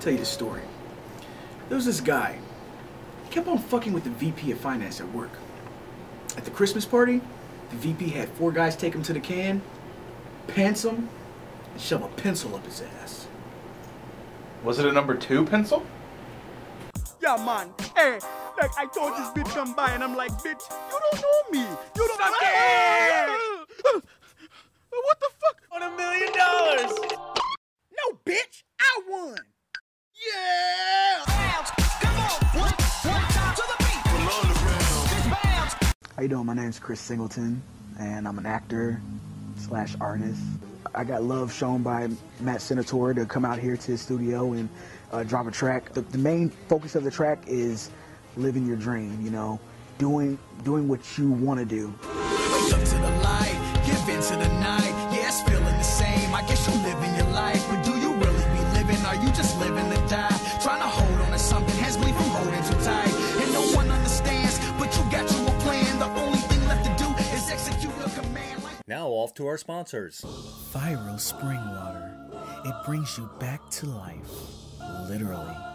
tell you the story. There was this guy. He kept on fucking with the VP of finance at work. At the Christmas party, the VP had four guys take him to the can, pants him, and shove a pencil up his ass. Was it a number two pencil? Yeah, man. Hey, like I told this bitch come by and I'm like, bitch, you don't know me. You don't know How you doing? My name is Chris Singleton, and I'm an actor slash artist. I got love shown by Matt Senator to come out here to his studio and uh, drop a track. The, the main focus of the track is living your dream. You know, doing doing what you want to do. Now off to our sponsors. Fyro Spring Water. It brings you back to life. Literally.